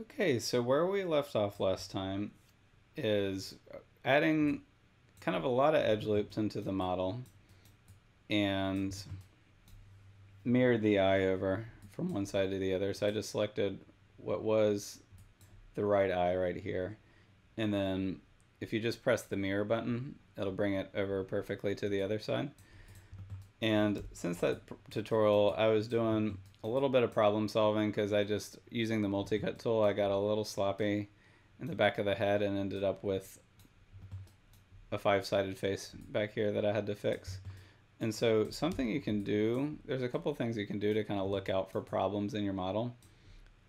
Okay, so where we left off last time is adding kind of a lot of edge loops into the model and mirrored the eye over from one side to the other. So I just selected what was the right eye right here. And then if you just press the mirror button, it'll bring it over perfectly to the other side. And since that tutorial, I was doing a little bit of problem solving because I just, using the multi-cut tool, I got a little sloppy in the back of the head and ended up with a five-sided face back here that I had to fix. And so something you can do, there's a couple things you can do to kind of look out for problems in your model.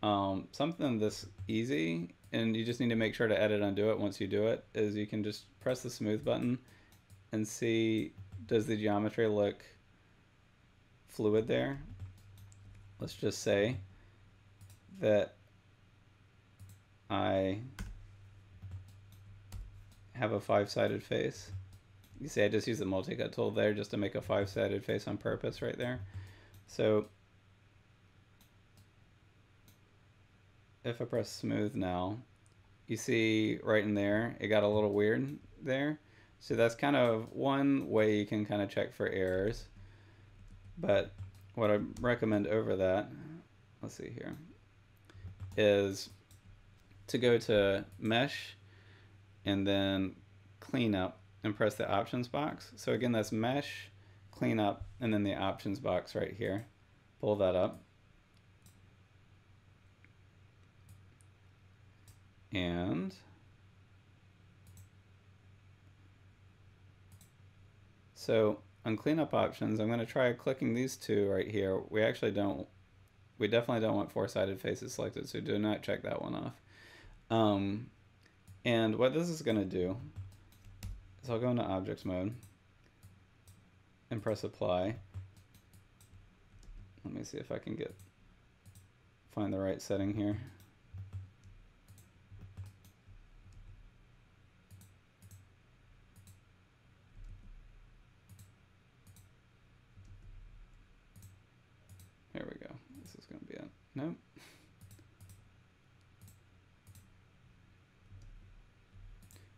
Um, something this easy, and you just need to make sure to edit undo it once you do it, is you can just press the smooth button and see does the geometry look fluid there let's just say that I have a five-sided face. You see I just use the multi-cut tool there just to make a five-sided face on purpose right there. So if I press smooth now, you see right in there, it got a little weird there. So that's kind of one way you can kind of check for errors. But what I recommend over that, let's see here, is to go to mesh and then clean up and press the options box. So again, that's mesh, clean up, and then the options box right here. Pull that up. And so on cleanup options, I'm going to try clicking these two right here. We actually don't, we definitely don't want four-sided faces selected, so do not check that one off. Um, and what this is going to do is I'll go into objects mode and press apply. Let me see if I can get, find the right setting here. Nope.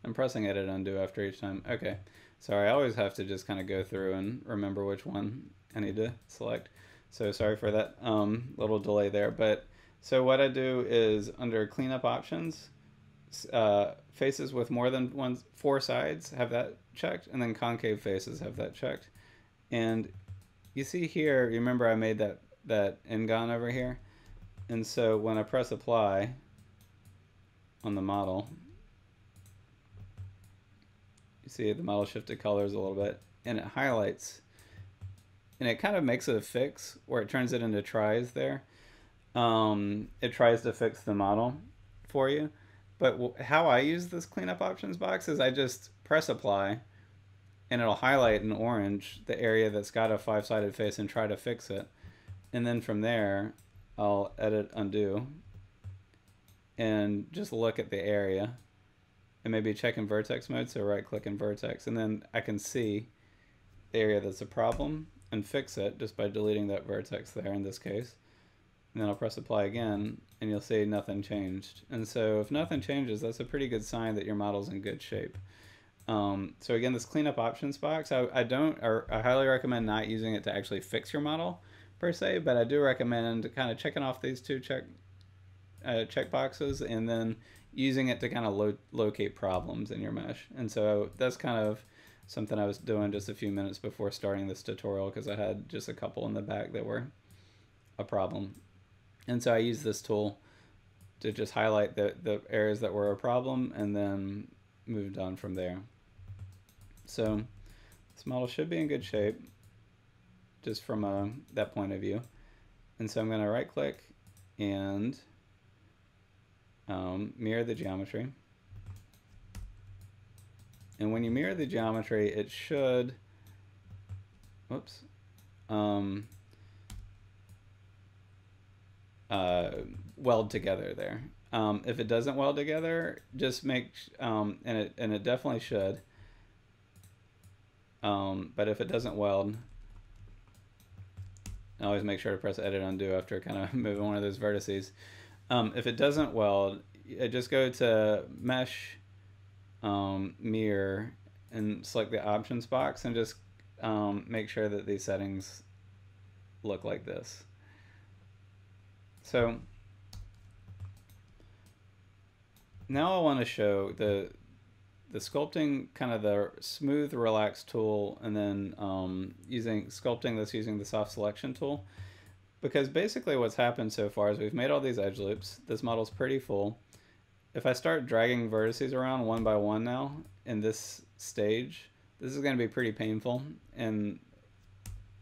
I'm pressing edit undo after each time. Okay. Sorry, I always have to just kind of go through and remember which one I need to select. So sorry for that um, little delay there. But so what I do is under cleanup options, uh, faces with more than one, four sides have that checked, and then concave faces have that checked. And you see here, remember I made that, that n-gon over here? And so when I press apply on the model, you see the model shifted colors a little bit and it highlights and it kind of makes it a fix where it turns it into tris there. Um, it tries to fix the model for you. But how I use this cleanup options box is I just press apply and it'll highlight in orange the area that's got a five-sided face and try to fix it. And then from there, I'll edit undo and just look at the area and maybe check in vertex mode. So right click in vertex and then I can see the area that's a problem and fix it just by deleting that vertex there in this case. And then I'll press apply again and you'll see nothing changed. And so if nothing changes, that's a pretty good sign that your model's in good shape. Um, so again, this cleanup options box, I, I don't, or I highly recommend not using it to actually fix your model per se, but I do recommend kind of checking off these two check uh, check boxes and then using it to kind of lo locate problems in your mesh. And so that's kind of something I was doing just a few minutes before starting this tutorial because I had just a couple in the back that were a problem. And so I used this tool to just highlight the, the areas that were a problem and then moved on from there. So this model should be in good shape just from uh, that point of view. And so I'm going to right click and um, mirror the geometry. And when you mirror the geometry, it should, whoops, um, uh, weld together there. Um, if it doesn't weld together, just make, um, and it and it definitely should. Um, but if it doesn't weld, I always make sure to press edit undo after kind of moving one of those vertices. Um, if it doesn't weld, just go to mesh um, mirror and select the options box and just um, make sure that these settings look like this. So now I want to show the the sculpting kind of the smooth relax tool and then um, using sculpting this using the soft selection tool. Because basically what's happened so far is we've made all these edge loops. This model's pretty full. If I start dragging vertices around one by one now in this stage this is going to be pretty painful and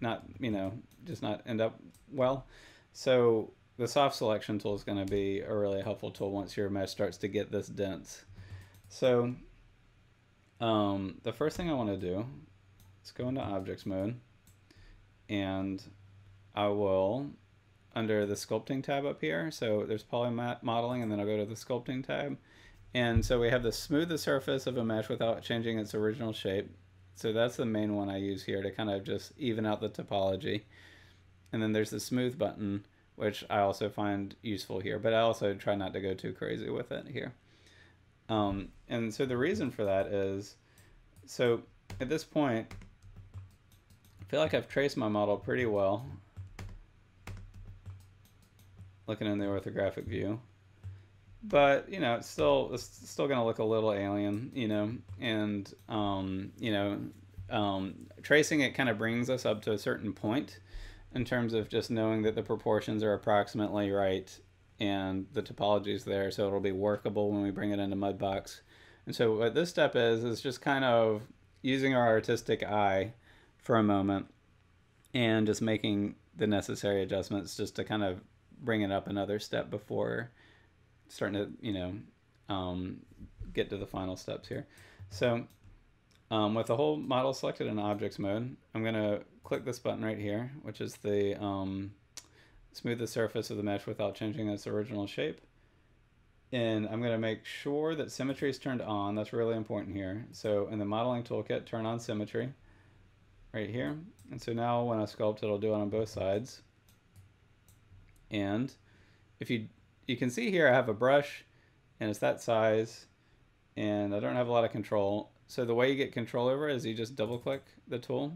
not you know just not end up well. So the soft selection tool is going to be a really helpful tool once your mesh starts to get this dense. So um, the first thing I want to do is go into objects mode and I will under the sculpting tab up here so there's poly modeling and then I'll go to the sculpting tab. And so we have the smooth the surface of a mesh without changing its original shape. So that's the main one I use here to kind of just even out the topology. And then there's the smooth button which I also find useful here but I also try not to go too crazy with it here um, and so the reason for that is, so at this point, I feel like I've traced my model pretty well. Looking in the orthographic view. But, you know, it's still, it's still going to look a little alien, you know, and, um, you know, um, tracing it kind of brings us up to a certain point in terms of just knowing that the proportions are approximately right and the topology is there, so it'll be workable when we bring it into Mudbox. And so what this step is, is just kind of using our artistic eye for a moment and just making the necessary adjustments just to kind of bring it up another step before starting to, you know, um, get to the final steps here. So um, with the whole model selected in objects mode, I'm going to click this button right here, which is the um, smooth the surface of the mesh without changing its original shape. And I'm going to make sure that symmetry is turned on. That's really important here. So in the modeling toolkit, turn on symmetry right here. And so now when I sculpt, it'll do it on both sides. And if you, you can see here, I have a brush and it's that size and I don't have a lot of control. So the way you get control over it is you just double click the tool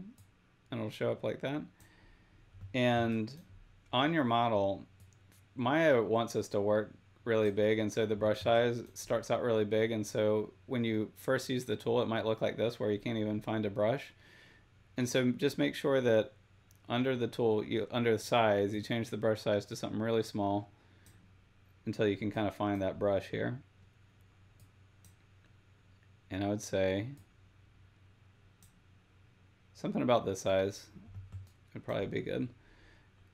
and it'll show up like that. And on your model, Maya wants us to work really big and so the brush size starts out really big and so when you first use the tool it might look like this where you can't even find a brush. And so just make sure that under the tool you under the size you change the brush size to something really small until you can kind of find that brush here. And I would say something about this size would probably be good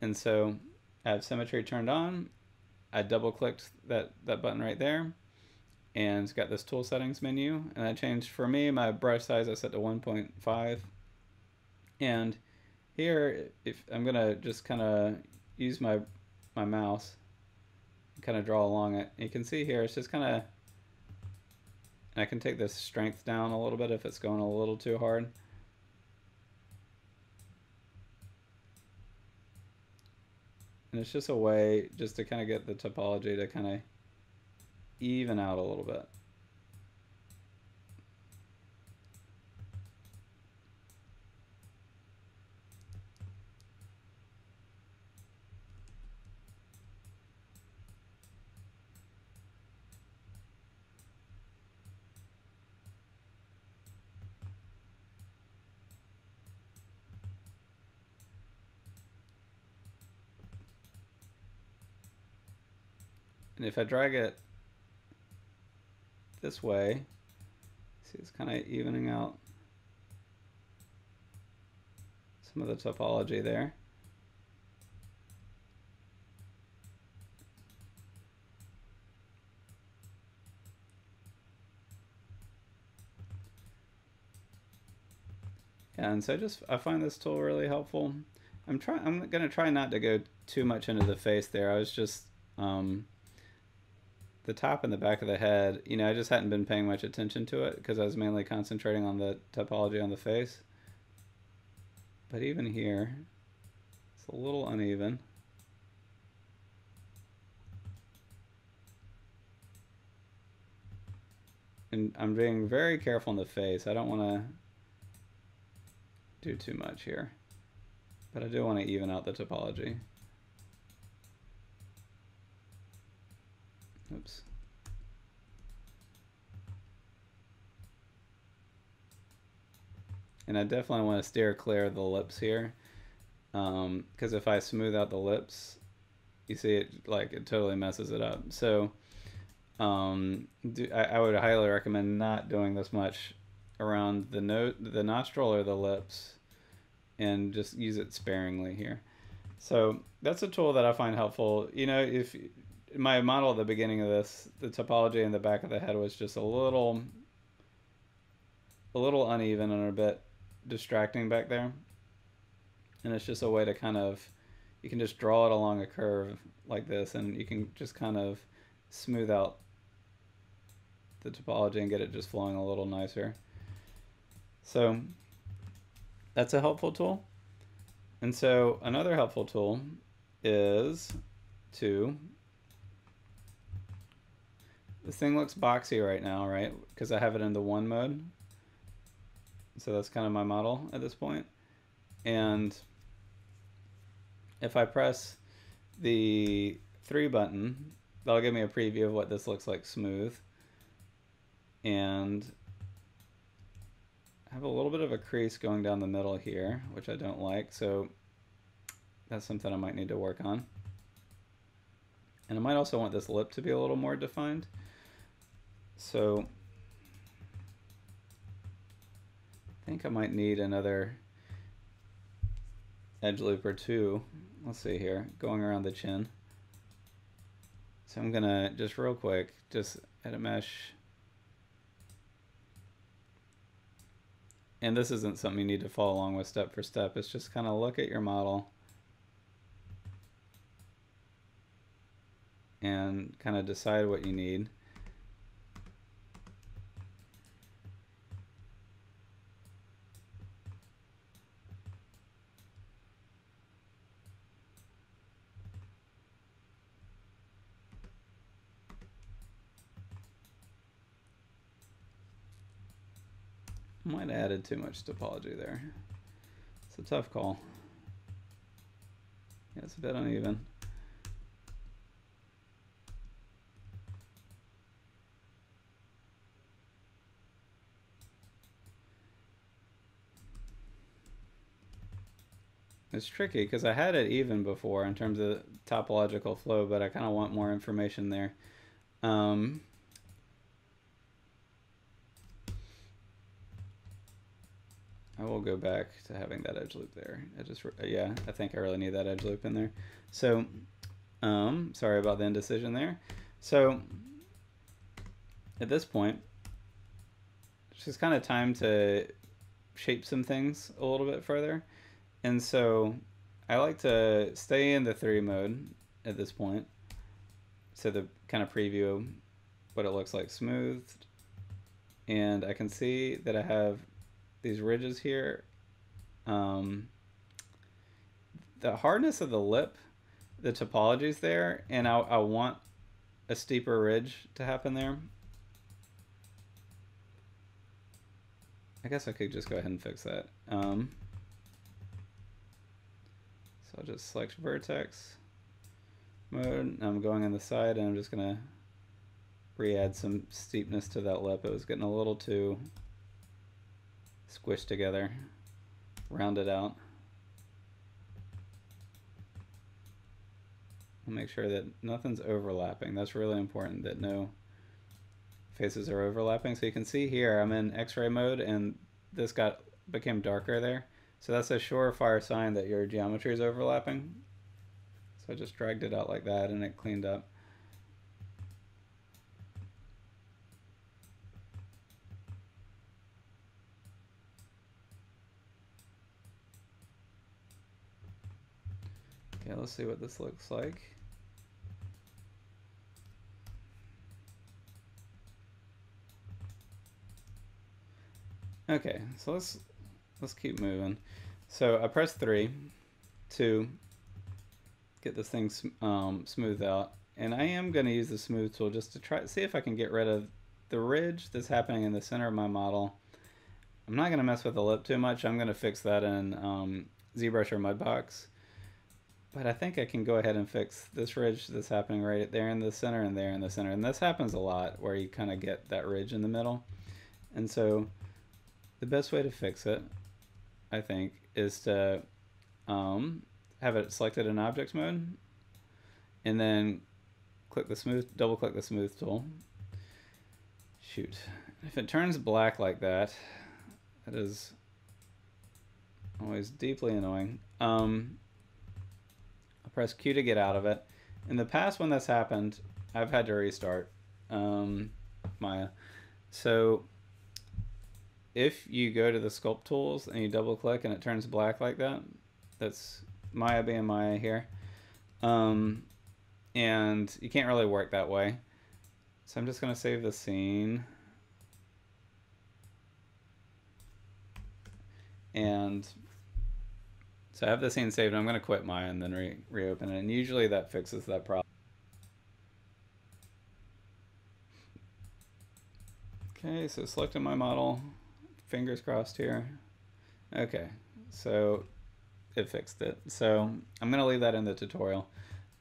and so I have symmetry turned on. I double clicked that, that button right there. And it's got this tool settings menu. And I changed for me. My brush size I set to 1.5 and here if I'm gonna just kind of use my my mouse kind of draw along it. You can see here it's just kind of I can take this strength down a little bit if it's going a little too hard And it's just a way just to kind of get the topology to kind of even out a little bit. And if I drag it this way, see it's kind of evening out some of the topology there. and so I just I find this tool really helpful. I'm trying I'm gonna try not to go too much into the face there. I was just um, the top and the back of the head, you know, I just hadn't been paying much attention to it because I was mainly concentrating on the topology on the face. But even here, it's a little uneven. And I'm being very careful in the face. I don't want to do too much here. But I do want to even out the topology. Oops. And I definitely want to steer clear of the lips here. Because um, if I smooth out the lips, you see it like it totally messes it up. So um, do, I, I, would highly recommend not doing this much around the note, the nostril or the lips, and just use it sparingly here. So that's a tool that I find helpful. You know, if my model at the beginning of this, the topology in the back of the head was just a little, a little uneven and a bit distracting back there. And it's just a way to kind of, you can just draw it along a curve like this and you can just kind of smooth out the topology and get it just flowing a little nicer. So that's a helpful tool. And so another helpful tool is to, this thing looks boxy right now, right? Because I have it in the one mode. So that's kind of my model at this point. And if I press the three button, that'll give me a preview of what this looks like smooth. And I have a little bit of a crease going down the middle here, which I don't like. So that's something I might need to work on. And I might also want this lip to be a little more defined. So I think I might need another edge loop or two. Let's see here, going around the chin. So I'm gonna just real quick, just edit mesh. And this isn't something you need to follow along with step for step. It's just kind of look at your model and kind of decide what you need. Might have added too much topology there. It's a tough call. Yeah, it's a bit uneven. It's tricky because I had it even before in terms of topological flow, but I kind of want more information there. Um, I will go back to having that edge loop there. I just, yeah, I think I really need that edge loop in there. So, um, sorry about the indecision there. So, at this point, it's just kind of time to shape some things a little bit further. And so, I like to stay in the three mode at this point. So the kind of preview what it looks like smoothed. And I can see that I have these ridges here, um, the hardness of the lip, the topology's there, and I, I want a steeper ridge to happen there. I guess I could just go ahead and fix that. Um, so I'll just select vertex mode. I'm going on the side and I'm just going to re-add some steepness to that lip. It was getting a little too squished together, rounded out. I'll make sure that nothing's overlapping. That's really important that no faces are overlapping. So you can see here I'm in x-ray mode and this got became darker there. So that's a surefire sign that your geometry is overlapping. So I just dragged it out like that and it cleaned up. Let's see what this looks like. Okay, so let's let's keep moving. So I press three to get this thing um, smoothed out, and I am going to use the smooth tool just to try to see if I can get rid of the ridge that's happening in the center of my model, I'm not going to mess with the lip too much. I'm going to fix that in um, ZBrush or Mudbox. But I think I can go ahead and fix this ridge that's happening right there in the center and there in the center. And this happens a lot where you kind of get that ridge in the middle. And so the best way to fix it, I think, is to um, have it selected in object mode and then click the smooth, double click the smooth tool. Shoot. If it turns black like that, that is always deeply annoying. Um, I'll press Q to get out of it. In the past when this happened, I've had to restart um, Maya. So if you go to the sculpt tools and you double click and it turns black like that, that's Maya being Maya here. Um, and you can't really work that way. So I'm just going to save the scene. And so I have the scene saved. I'm going to quit Maya and then re reopen it. And usually that fixes that problem. Okay, so selecting my model, fingers crossed here. Okay, so it fixed it. So I'm going to leave that in the tutorial.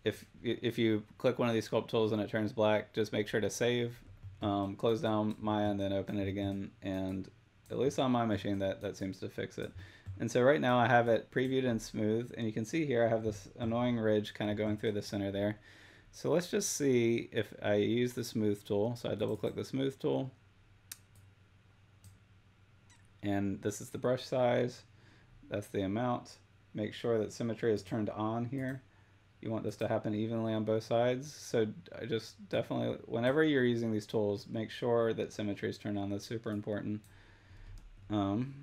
If, if you click one of these sculpt tools and it turns black, just make sure to save, um, close down Maya and then open it again. And at least on my machine, that, that seems to fix it. And so right now I have it previewed in smooth and you can see here I have this annoying ridge kind of going through the center there. So let's just see if I use the smooth tool. So I double click the smooth tool and this is the brush size. That's the amount. Make sure that symmetry is turned on here. You want this to happen evenly on both sides. So I just definitely, whenever you're using these tools, make sure that symmetry is turned on. That's super important. Um,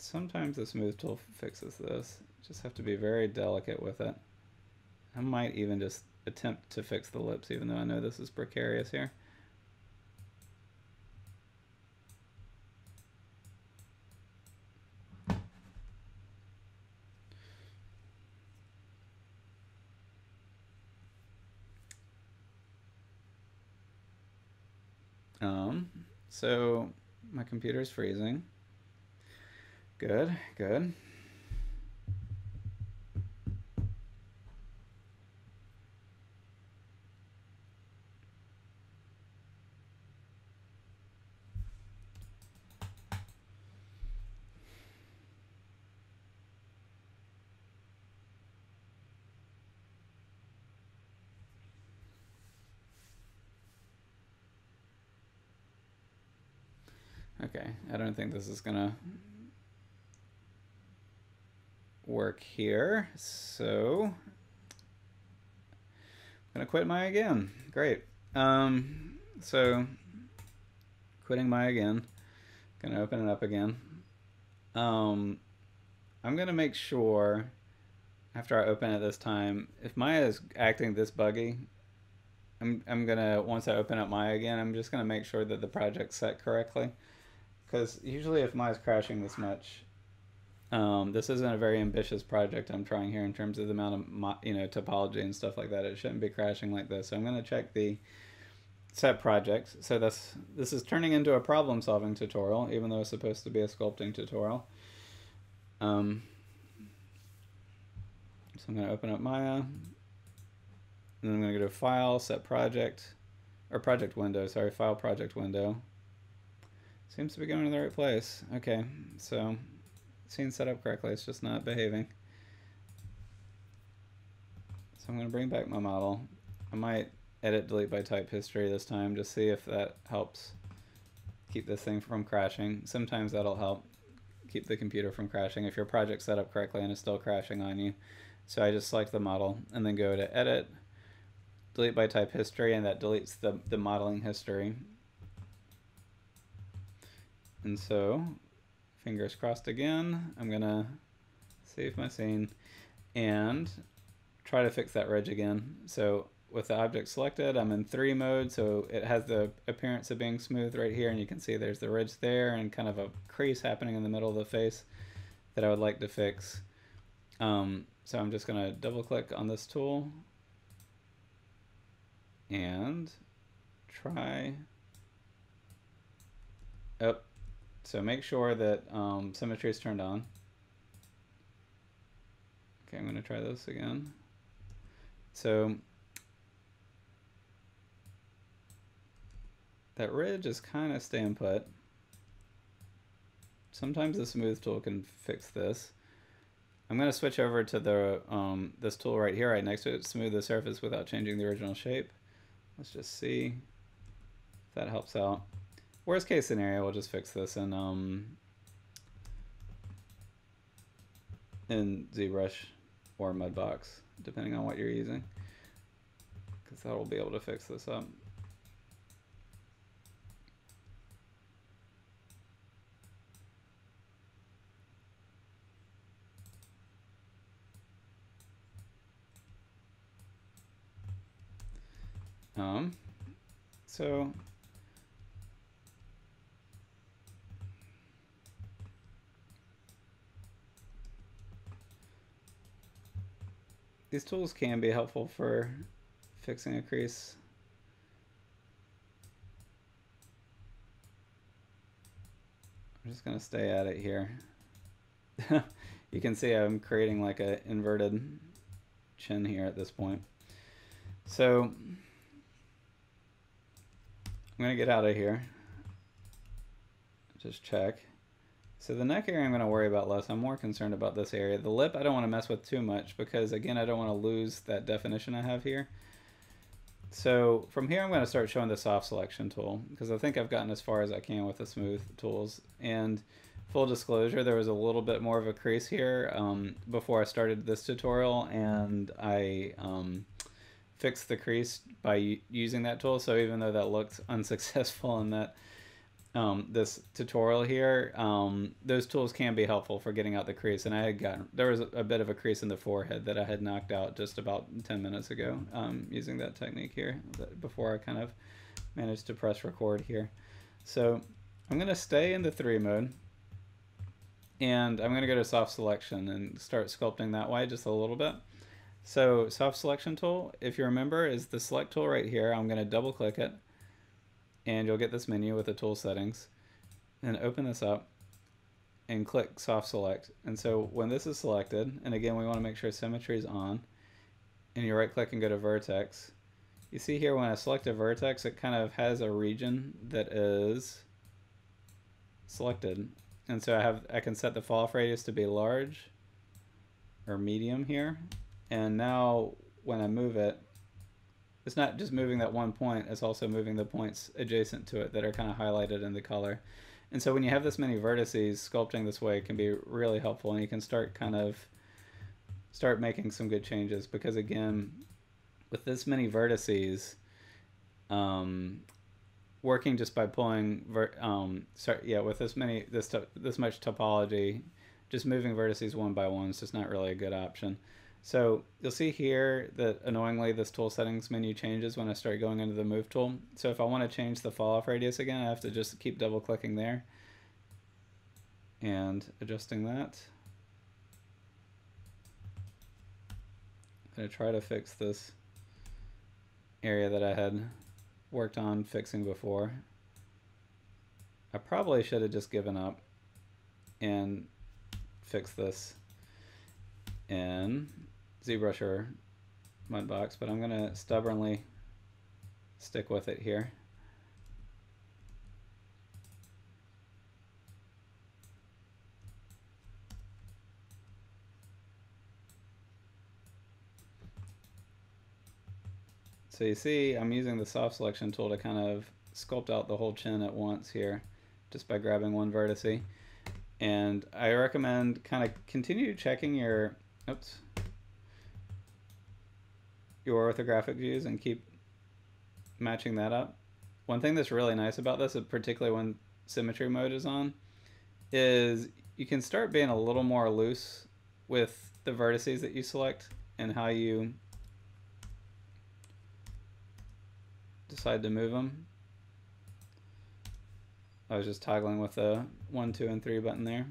sometimes the smooth tool fixes this. Just have to be very delicate with it. I might even just attempt to fix the lips, even though I know this is precarious here. Um, so my computer is freezing. Good, good. Okay, I don't think this is gonna work here. So I'm gonna quit Maya again. Great. Um, so quitting Maya again. Gonna open it up again. Um, I'm gonna make sure after I open it this time, if Maya is acting this buggy, I'm, I'm gonna, once I open up Maya again, I'm just gonna make sure that the project's set correctly. Because usually if Maya's crashing this much, um, this isn't a very ambitious project I'm trying here in terms of the amount of you know topology and stuff like that. It shouldn't be crashing like this. So I'm going to check the set projects. So this this is turning into a problem solving tutorial, even though it's supposed to be a sculpting tutorial. Um, so I'm going to open up Maya. And then I'm going to go to File, Set Project, or Project Window, sorry, File Project Window. Seems to be going to the right place. Okay, so scene set up correctly, it's just not behaving. So I'm going to bring back my model. I might edit delete by type history this time, just see if that helps keep this thing from crashing. Sometimes that'll help keep the computer from crashing if your project's set up correctly and is still crashing on you. So I just select the model and then go to edit, delete by type history, and that deletes the, the modeling history. And so, fingers crossed again, I'm gonna save my scene and try to fix that ridge again. So with the object selected, I'm in three mode, so it has the appearance of being smooth right here, and you can see there's the ridge there and kind of a crease happening in the middle of the face that I would like to fix. Um, so I'm just gonna double click on this tool and try. Oh, so make sure that um, symmetry is turned on. Okay, I'm going to try this again. So that ridge is kind of staying put. Sometimes the smooth tool can fix this. I'm going to switch over to the um, this tool right here, right next to it, smooth the surface without changing the original shape. Let's just see if that helps out. Worst case scenario, we'll just fix this in um, in ZBrush or Mudbox, depending on what you're using, because that will be able to fix this up. Um, so these tools can be helpful for fixing a crease. I'm just gonna stay at it here. you can see I'm creating like a inverted chin here at this point. So I'm going to get out of here. Just check. So the neck area I'm going to worry about less. I'm more concerned about this area. The lip I don't want to mess with too much because again I don't want to lose that definition I have here. So from here I'm going to start showing the soft selection tool because I think I've gotten as far as I can with the smooth tools. And full disclosure, there was a little bit more of a crease here um, before I started this tutorial and I um, fix the crease by using that tool. So even though that looked unsuccessful in that um, this tutorial here, um, those tools can be helpful for getting out the crease. And I had gotten, there was a, bit of a crease in the forehead that I had knocked out just about 10 minutes ago um, using that technique here before I kind of managed to press record here. So I'm going to stay in the three mode and I'm going to go to soft selection and start sculpting that way just a little bit. So soft selection tool, if you remember, is the select tool right here. I'm going to double click it and you'll get this menu with the tool settings. And open this up and click soft select. And so when this is selected, and again we want to make sure symmetry is on, and you right click and go to vertex, you see here when I select a vertex it kind of has a region that is selected. And so I have I can set the fall off radius to be large or medium here and now when I move it, it's not just moving that one point, it's also moving the points adjacent to it that are kind of highlighted in the color. And so when you have this many vertices, sculpting this way can be really helpful and you can start kind of start making some good changes because again, with this many vertices, um, working just by pulling, ver- um, sorry, yeah, with this many, this, this much topology, just moving vertices one by one is just not really a good option. So you'll see here that annoyingly this tool settings menu changes when I start going into the move tool. So if I want to change the fall off radius again, I have to just keep double clicking there and adjusting that. I'm going to try to fix this area that I had worked on fixing before. I probably should have just given up and fixed this in ZBrush or Mudbox, but I'm going to stubbornly stick with it here. So you see I'm using the soft selection tool to kind of sculpt out the whole chin at once here just by grabbing one vertice. And I recommend kind of continue checking your, oops, your orthographic views and keep matching that up. One thing that's really nice about this, uh, particularly when symmetry mode is on, is you can start being a little more loose with the vertices that you select and how you decide to move them. I was just toggling with the 1, 2, and 3 button there.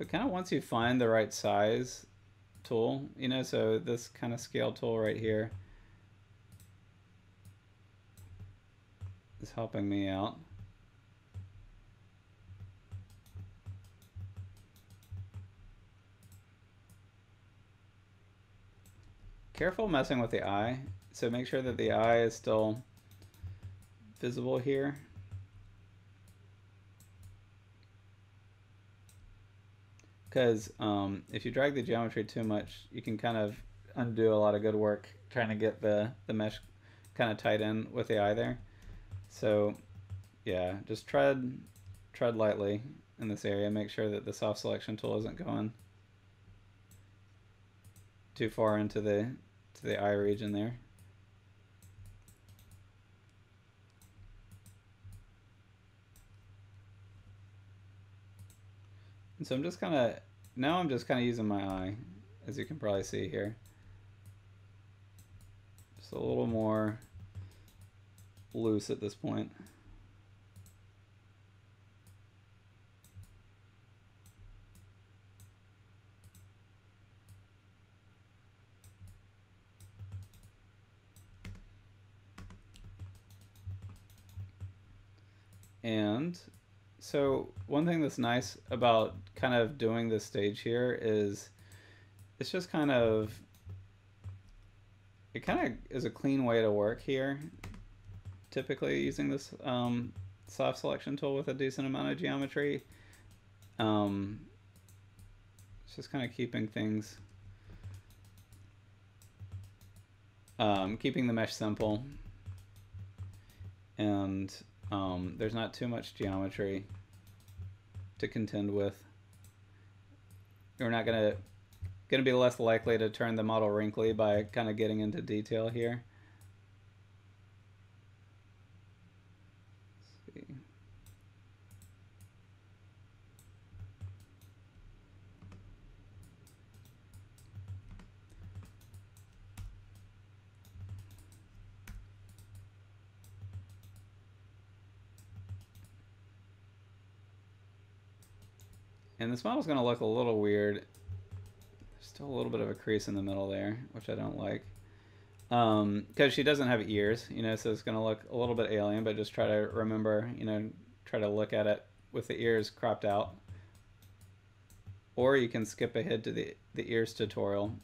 But kind of once you find the right size tool, you know, so this kind of scale tool right here is helping me out. Careful messing with the eye. So make sure that the eye is still visible here. Because um, if you drag the geometry too much, you can kind of undo a lot of good work trying to get the, the mesh kind of tight in with the eye there. So yeah, just tread, tread lightly in this area. Make sure that the soft selection tool isn't going too far into the to the eye region there. So I'm just kind of, now I'm just kind of using my eye, as you can probably see here. Just a little more loose at this point. And so one thing that's nice about kind of doing this stage here is it's just kind of it kind of is a clean way to work here typically using this um, soft selection tool with a decent amount of geometry. Um, it's just kind of keeping things um, keeping the mesh simple. And um, there's not too much geometry to contend with. We're not gonna gonna be less likely to turn the model wrinkly by kind of getting into detail here. And this model's going to look a little weird. There's still a little bit of a crease in the middle there, which I don't like. Because um, she doesn't have ears, you know, so it's going to look a little bit alien, but just try to remember, you know, try to look at it with the ears cropped out. Or you can skip ahead to the, the ears tutorial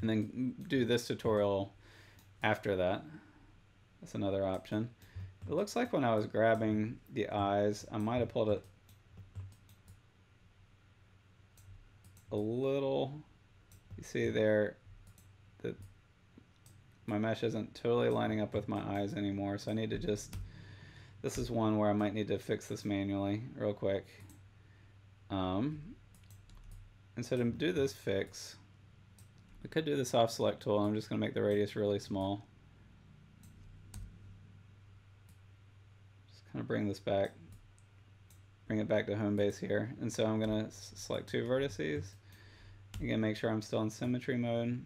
and then do this tutorial after that. That's another option. It looks like when I was grabbing the eyes, I might have pulled it a little, you see there that my mesh isn't totally lining up with my eyes anymore. So I need to just, this is one where I might need to fix this manually real quick. Um, and so to do this fix, we could do the soft select tool. I'm just going to make the radius really small. Just kind of bring this back bring it back to home base here. And so I'm going to select two vertices. Again, make sure I'm still in symmetry mode.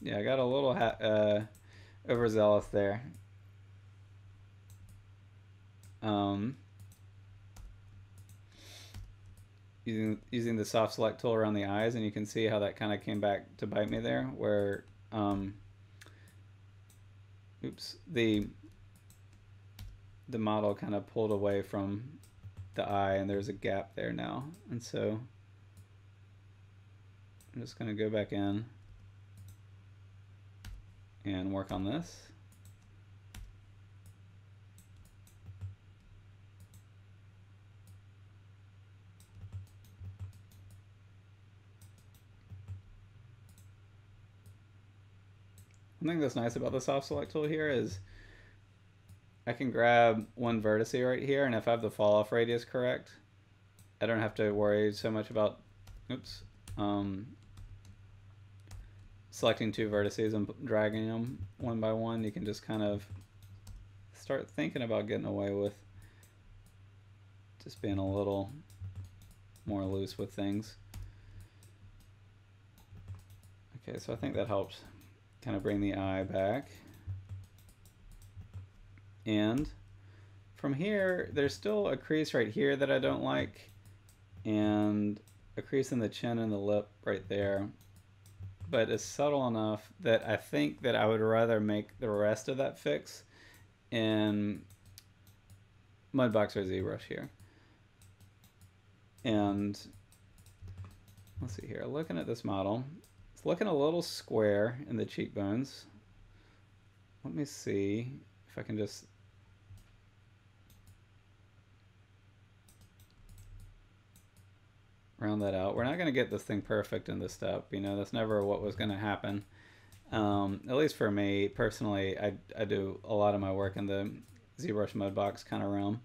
Yeah, I got a little uh, overzealous there. Um, using using the soft select tool around the eyes, and you can see how that kind of came back to bite me there, where um, oops, the the model kind of pulled away from the eye and there's a gap there now. And so I'm just going to go back in and work on this. Thing that's nice about the soft select tool here is I can grab one vertex right here, and if I have the fall off radius correct, I don't have to worry so much about, oops, um, selecting two vertices and dragging them one by one. You can just kind of start thinking about getting away with just being a little more loose with things. Okay, so I think that helps kind of bring the eye back. And from here, there's still a crease right here that I don't like, and a crease in the chin and the lip right there. But it's subtle enough that I think that I would rather make the rest of that fix in Mudbox or ZBrush here. And let's see here, looking at this model, it's looking a little square in the cheekbones. Let me see if I can just round that out. We're not going to get this thing perfect in this step. You know, that's never what was going to happen. Um, at least for me personally, I, I do a lot of my work in the ZBrush Mudbox kind of realm.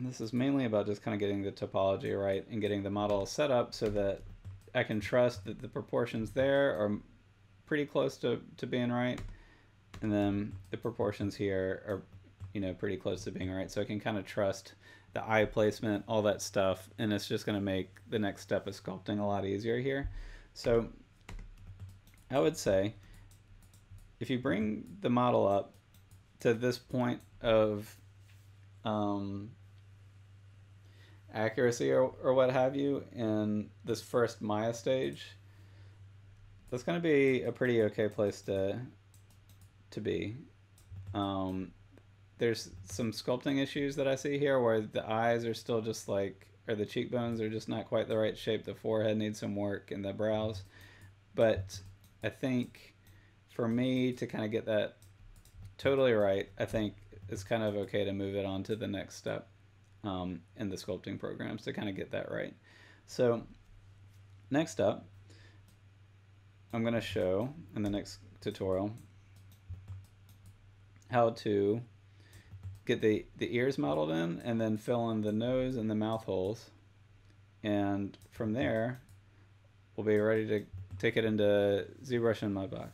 And this is mainly about just kind of getting the topology right and getting the model set up so that I can trust that the proportions there are pretty close to, to being right. And then the proportions here are, you know, pretty close to being right. So I can kind of trust the eye placement, all that stuff. And it's just going to make the next step of sculpting a lot easier here. So I would say if you bring the model up to this point of um, accuracy or, or what have you in this first Maya stage, that's going to be a pretty okay place to to be. Um, there's some sculpting issues that I see here where the eyes are still just like, or the cheekbones are just not quite the right shape. The forehead needs some work and the brows. But I think for me to kind of get that totally right, I think it's kind of okay to move it on to the next step um, in the sculpting programs to kind of get that right. So next up, I'm going to show in the next tutorial how to get the, the ears modeled in and then fill in the nose and the mouth holes. And from there, we'll be ready to take it into ZBrush in my Mudbox.